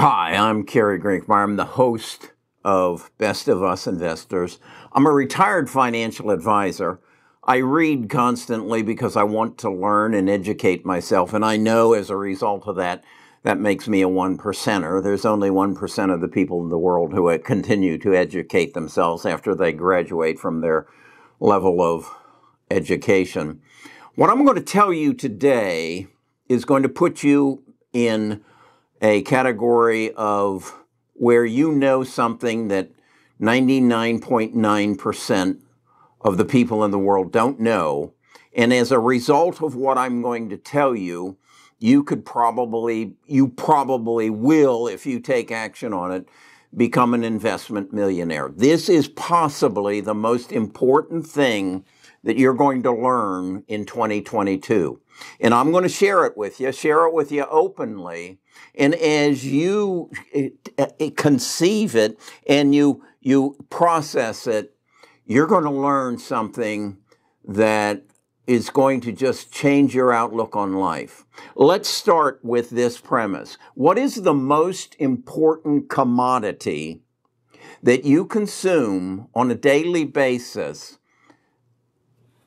Hi, I'm Kerry Grinkmeyer. I'm the host of Best of Us Investors. I'm a retired financial advisor. I read constantly because I want to learn and educate myself, and I know as a result of that, that makes me a one percenter. There's only one percent of the people in the world who uh, continue to educate themselves after they graduate from their level of education. What I'm going to tell you today is going to put you in a category of where you know something that 99.9% of the people in the world don't know. And as a result of what I'm going to tell you, you could probably, you probably will, if you take action on it, become an investment millionaire. This is possibly the most important thing that you're going to learn in 2022. And I'm going to share it with you, share it with you openly. And as you conceive it and you, you process it, you're going to learn something that is going to just change your outlook on life. Let's start with this premise. What is the most important commodity that you consume on a daily basis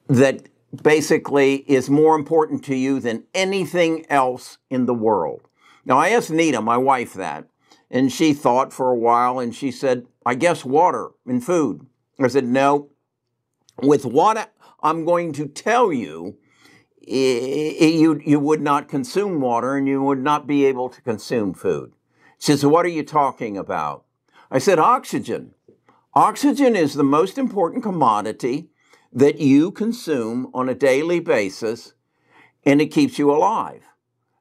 that basically is more important to you than anything else in the world? Now, I asked Nita, my wife, that, and she thought for a while and she said, I guess water and food. I said, no. With what I'm going to tell you, you, you would not consume water and you would not be able to consume food. She says, What are you talking about? I said, Oxygen. Oxygen is the most important commodity that you consume on a daily basis and it keeps you alive.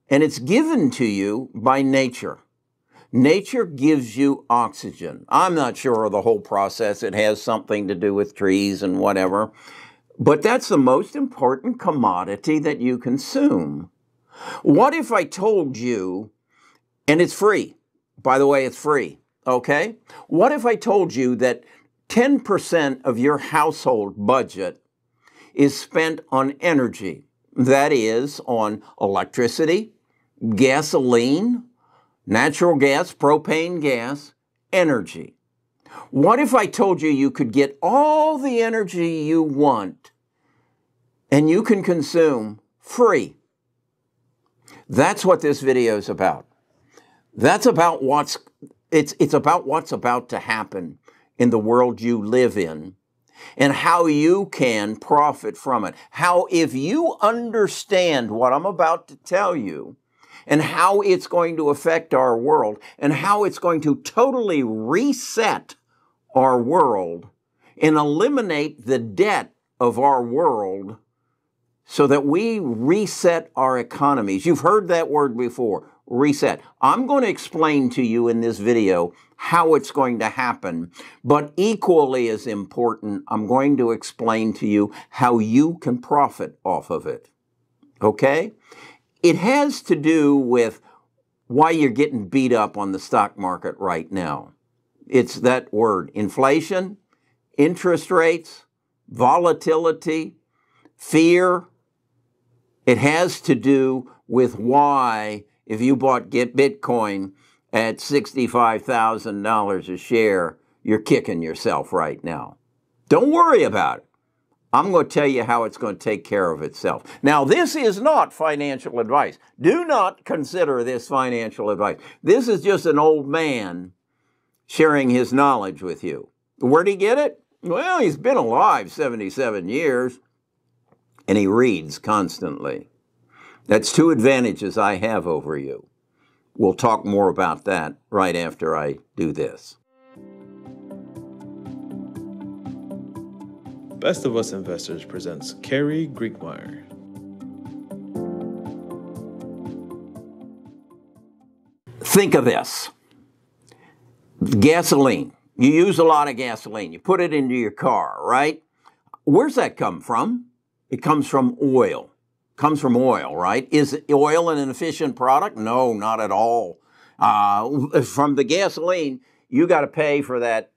And it's given to you by nature. Nature gives you oxygen. I'm not sure of the whole process. It has something to do with trees and whatever. But that's the most important commodity that you consume. What if I told you, and it's free? By the way, it's free, okay? What if I told you that 10% of your household budget is spent on energy? That is, on electricity, gasoline, natural gas, propane gas, energy. What if I told you you could get all the energy you want and you can consume free? That's what this video is about. That's about what's it's it's about what's about to happen in the world you live in and how you can profit from it. How if you understand what I'm about to tell you, and how it's going to affect our world and how it's going to totally reset our world and eliminate the debt of our world so that we reset our economies. You've heard that word before, reset. I'm going to explain to you in this video how it's going to happen, but equally as important, I'm going to explain to you how you can profit off of it. Okay? It has to do with why you're getting beat up on the stock market right now. It's that word inflation, interest rates, volatility, fear. It has to do with why, if you bought get Bitcoin at $65,000 a share, you're kicking yourself right now. Don't worry about it. I'm going to tell you how it's going to take care of itself. Now, this is not financial advice. Do not consider this financial advice. This is just an old man sharing his knowledge with you. Where'd he get it? Well, he's been alive 77 years and he reads constantly. That's two advantages I have over you. We'll talk more about that right after I do this. Best of Us Investors presents Kerry Grinkmeyer. Think of this gasoline. You use a lot of gasoline. You put it into your car, right? Where's that come from? It comes from oil. Comes from oil, right? Is oil an efficient product? No, not at all. Uh, from the gasoline, you got to pay for that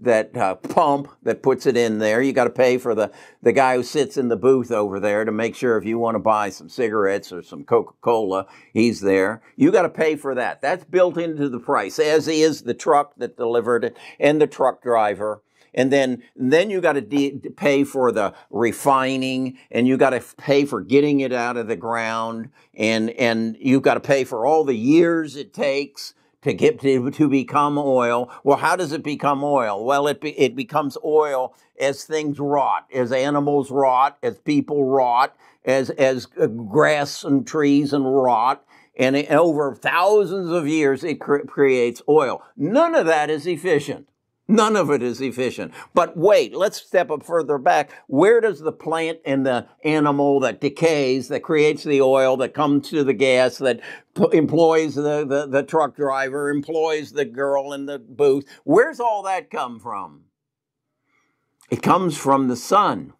that uh, pump that puts it in there. You got to pay for the the guy who sits in the booth over there to make sure if you want to buy some cigarettes or some Coca Cola, he's there. You got to pay for that. That's built into the price, as is the truck that delivered it and the truck driver and then then you got to de- pay for the refining and you got to pay for getting it out of the ground and and you got to pay for all the years it takes to get to, to become oil. Well how does it become oil? Well it be, it becomes oil as things rot as animals rot as people rot as as uh, grass and trees and rot and over thousands of years it cre- creates oil. None of that is efficient None of it is efficient. But wait, let's step up further back. Where does the plant and the animal that decays, that creates the oil, that comes to the gas, that employs the, the, the truck driver, employs the girl in the booth, where's all that come from? It comes from the sun.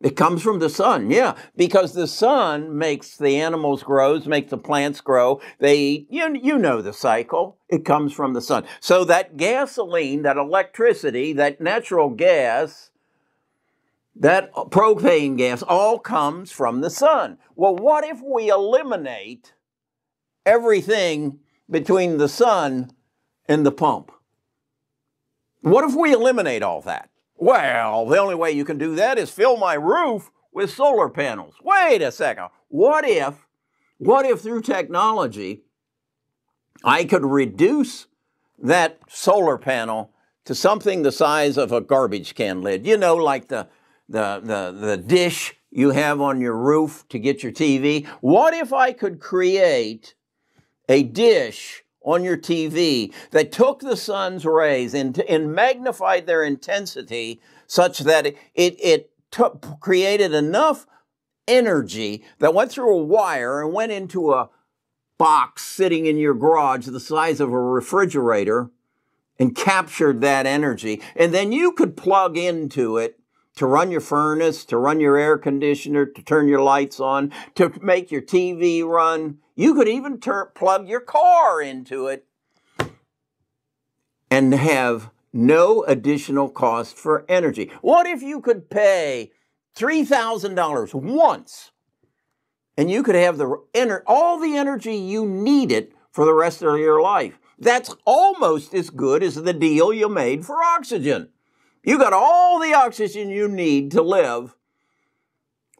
It comes from the sun, yeah, because the sun makes the animals grow, makes the plants grow. They eat. You, you know the cycle. It comes from the sun. So that gasoline, that electricity, that natural gas, that propane gas, all comes from the sun. Well, what if we eliminate everything between the sun and the pump? What if we eliminate all that? Well, the only way you can do that is fill my roof with solar panels. Wait a second. What if, what if through technology, I could reduce that solar panel to something the size of a garbage can lid? You know, like the, the, the, the dish you have on your roof to get your TV. What if I could create a dish on your TV that took the sun's rays and, and magnified their intensity such that it, it, created enough energy that went through a wire and went into a box sitting in your garage the size of a refrigerator and captured that energy. And then you could plug into it to run your furnace, to run your air conditioner, to turn your lights on, to make your TV run. You could even tur- plug your car into it and have no additional cost for energy. What if you could pay $3,000 once and you could have the ener- all the energy you needed for the rest of your life? That's almost as good as the deal you made for oxygen. You got all the oxygen you need to live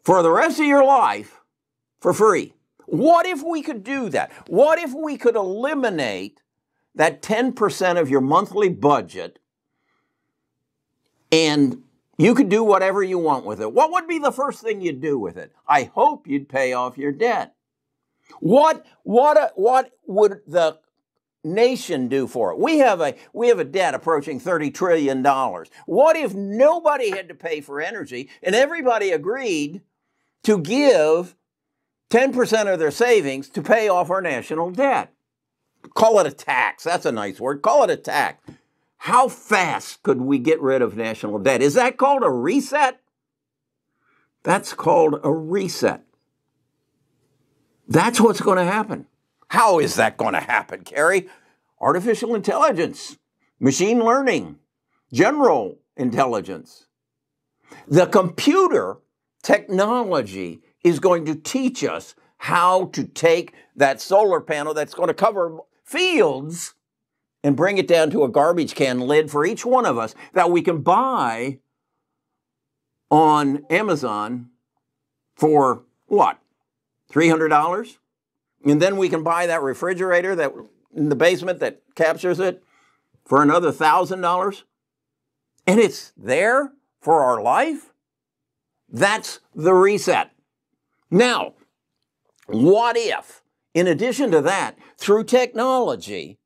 for the rest of your life for free. What if we could do that? What if we could eliminate that 10% of your monthly budget and you could do whatever you want with it? What would be the first thing you'd do with it? I hope you'd pay off your debt. What, what, uh, what would the nation do for it? We have a we have a debt approaching 30 trillion dollars. What if nobody had to pay for energy and everybody agreed to give 10% of their savings to pay off our national debt? Call it a tax. That's a nice word. Call it a tax. How fast could we get rid of national debt? Is that called a reset? That's called a reset. That's what's going to happen. How is that going to happen, Kerry? Artificial intelligence, machine learning, general intelligence. The computer technology is going to teach us how to take that solar panel that's going to cover fields and bring it down to a garbage can lid for each one of us that we can buy on Amazon for what? $300? And then we can buy that refrigerator that in the basement that captures it for another thousand dollars. And it's there for our life. That's the reset. Now, what if, in addition to that, through technology,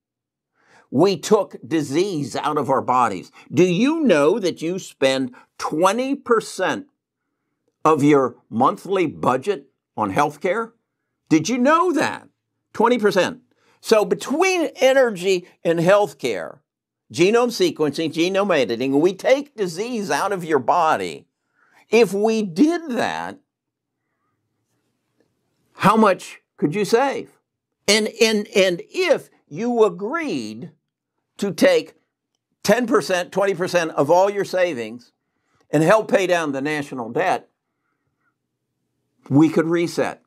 we took disease out of our bodies? Do you know that you spend 20% of your monthly budget on healthcare? Did you know that? 20%. So between energy and healthcare, genome sequencing, genome editing, we take disease out of your body. If we did that, how much could you save? And, and, and if you agreed to take 10%, 20% of all your savings and help pay down the national debt, we could reset.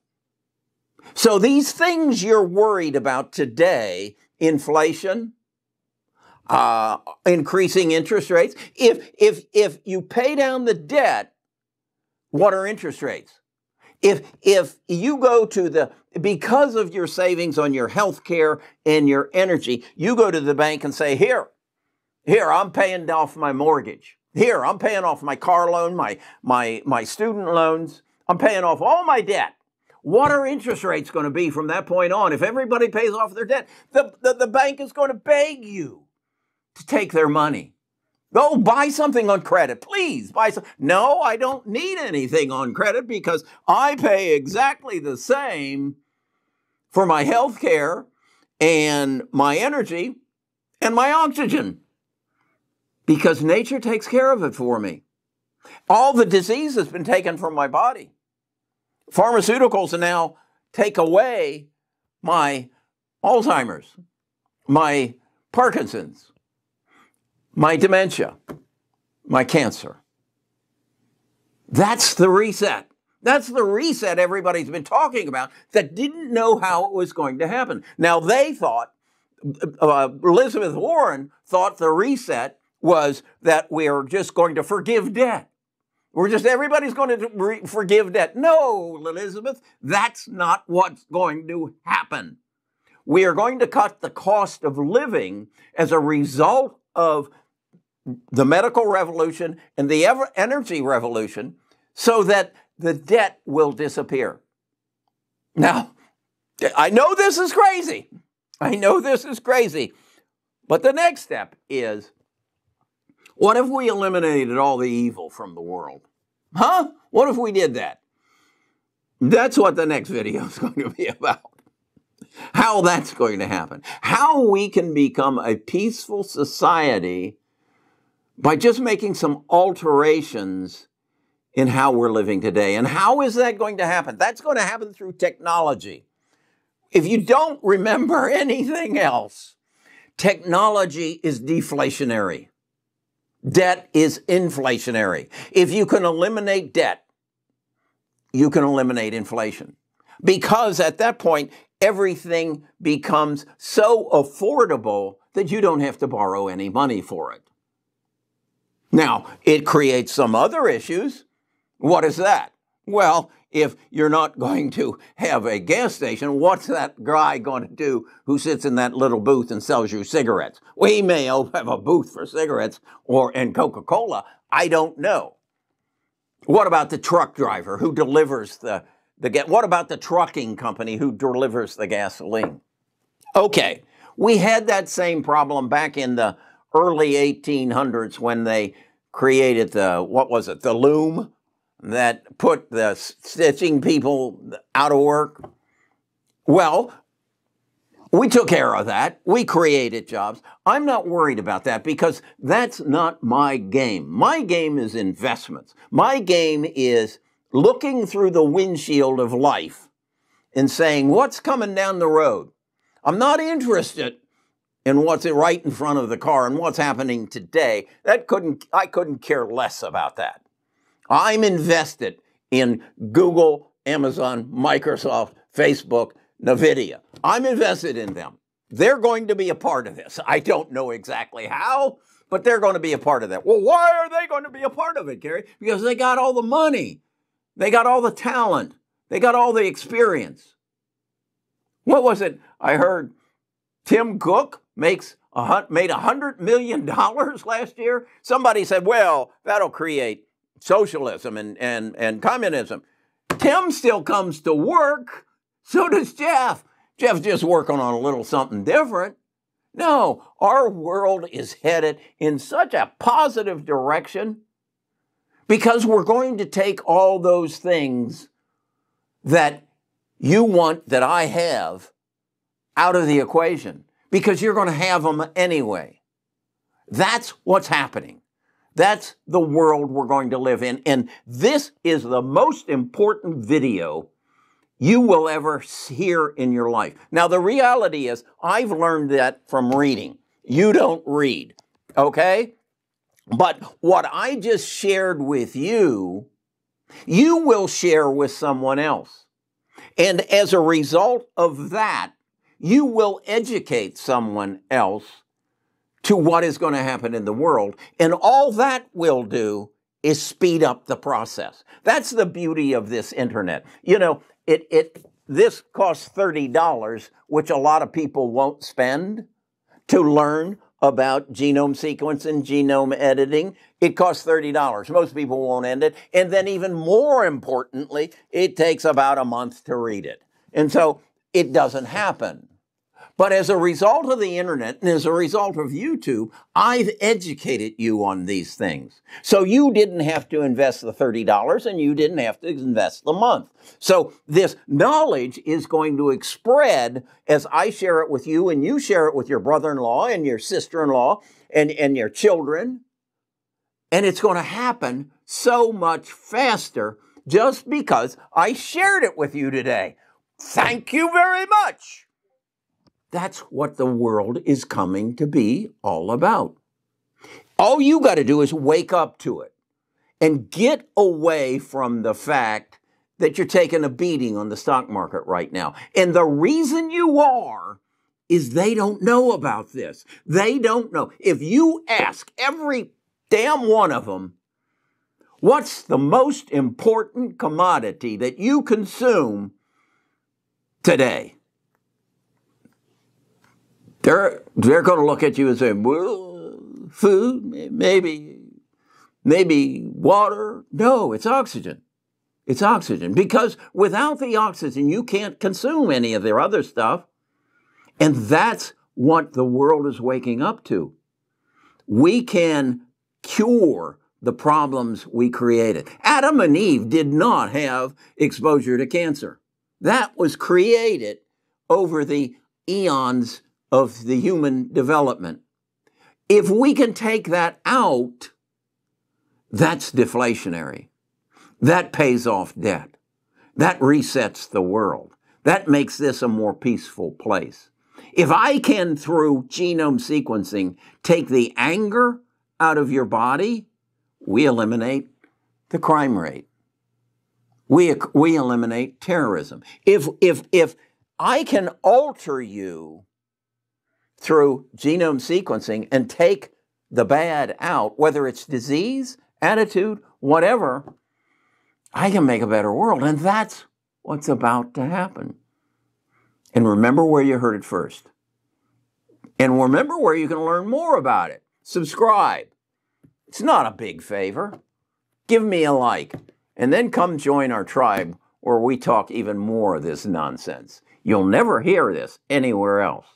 So these things you're worried about today, inflation, uh, increasing interest rates, if, if, if you pay down the debt, what are interest rates? If, if you go to the, because of your savings on your health care and your energy, you go to the bank and say, here, here, I'm paying off my mortgage. Here, I'm paying off my car loan, my, my, my student loans. I'm paying off all my debt. What are interest rates going to be from that point on? If everybody pays off their debt, the, the, the bank is going to beg you to take their money. Go buy something on credit, please. Buy some. No, I don't need anything on credit because I pay exactly the same for my health care and my energy and my oxygen because nature takes care of it for me. All the disease has been taken from my body. Pharmaceuticals now take away my Alzheimer's, my Parkinson's, my dementia, my cancer. That's the reset. That's the reset everybody's been talking about that didn't know how it was going to happen. Now, they thought, uh, Elizabeth Warren thought the reset was that we are just going to forgive debt. We're just, everybody's going to forgive debt. No, Elizabeth, that's not what's going to happen. We are going to cut the cost of living as a result of the medical revolution and the energy revolution so that the debt will disappear. Now, I know this is crazy. I know this is crazy. But the next step is what if we eliminated all the evil from the world? Huh? What if we did that? That's what the next video is going to be about. How that's going to happen. How we can become a peaceful society by just making some alterations in how we're living today. And how is that going to happen? That's going to happen through technology. If you don't remember anything else, technology is deflationary. Debt is inflationary. If you can eliminate debt, you can eliminate inflation. Because at that point, everything becomes so affordable that you don't have to borrow any money for it. Now, it creates some other issues. What is that? Well, if you're not going to have a gas station, what's that guy going to do who sits in that little booth and sells you cigarettes? He may have a booth for cigarettes or and Coca-Cola. I don't know. What about the truck driver who delivers the the get? What about the trucking company who delivers the gasoline? Okay, we had that same problem back in the early 1800s when they created the what was it? The loom that put the stitching people out of work? Well, we took care of that. We created jobs. I'm not worried about that because that's not my game. My game is investments. My game is looking through the windshield of life and saying, what's coming down the road? I'm not interested in what's right in front of the car and what's happening today. That couldn't, I couldn't care less about that. I'm invested in Google, Amazon, Microsoft, Facebook, NVIDIA. I'm invested in them. They're going to be a part of this. I don't know exactly how, but they're going to be a part of that. Well, why are they going to be a part of it, Gary? Because they got all the money, they got all the talent, they got all the experience. What was it? I heard Tim Cook makes a, made a hundred million dollars last year. Somebody said, "Well, that'll create socialism and, and, and communism. Tim still comes to work. So does Jeff. Jeff's just working on a little something different. No, our world is headed in such a positive direction because we're going to take all those things that you want that I have out of the equation because you're going to have them anyway. That's what's happening. That's the world we're going to live in. And this is the most important video you will ever hear in your life. Now, the reality is, I've learned that from reading. You don't read. Okay? But what I just shared with you, you will share with someone else. And as a result of that, you will educate someone else to what is going to happen in the world. And all that will do is speed up the process. That's the beauty of this internet. You know, it, it, this costs $30, which a lot of people won't spend to learn about genome sequence and genome editing. It costs $30. Most people won't end it. And then even more importantly, it takes about a month to read it. And so it doesn't happen. But as a result of the internet and as a result of YouTube, I've educated you on these things. So you didn't have to invest the $30 and you didn't have to invest the month. So this knowledge is going to spread as I share it with you and you share it with your brother-in-law and your sister-in-law and, and your children. And it's going to happen so much faster just because I shared it with you today. Thank you very much. That's what the world is coming to be all about. All you got to do is wake up to it and get away from the fact that you're taking a beating on the stock market right now. And the reason you are is they don't know about this. They don't know. If you ask every damn one of them, what's the most important commodity that you consume today? They're they're going to look at you and say, "Well, food, maybe, maybe water." No, it's oxygen. It's oxygen because without the oxygen, you can't consume any of their other stuff, and that's what the world is waking up to. We can cure the problems we created. Adam and Eve did not have exposure to cancer. That was created over the eons of the human development. If we can take that out, that's deflationary. That pays off debt. That resets the world. That makes this a more peaceful place. If I can, through genome sequencing, take the anger out of your body, we eliminate the crime rate. We, we eliminate terrorism. If, if, if I can alter you through genome sequencing and take the bad out, whether it's disease, attitude, whatever, I can make a better world. And that's what's about to happen. And remember where you heard it first. And remember where you can learn more about it. Subscribe. It's not a big favor. Give me a like. And then come join our tribe where we talk even more of this nonsense. You'll never hear this anywhere else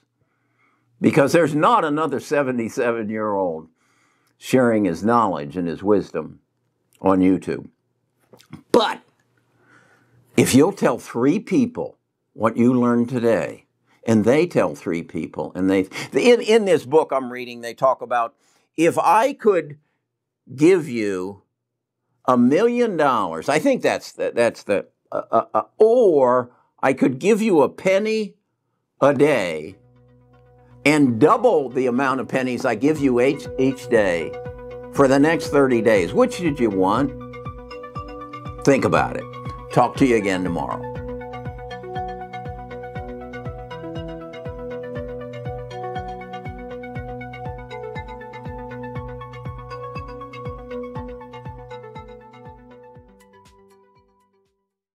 because there's not another 77 year old sharing his knowledge and his wisdom on YouTube. But if you'll tell three people what you learned today, and they tell three people, and they in, in this book I'm reading, they talk about if I could give you a million dollars, I think that's the, that's the uh, uh, uh, or I could give you a penny a day and double the amount of pennies I give you each, each day for the next 30 days. Which did you want? Think about it. Talk to you again tomorrow.